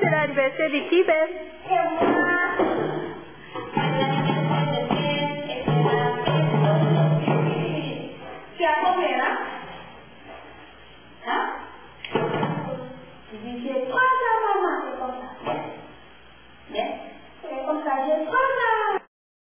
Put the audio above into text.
serbest edildi şey ben.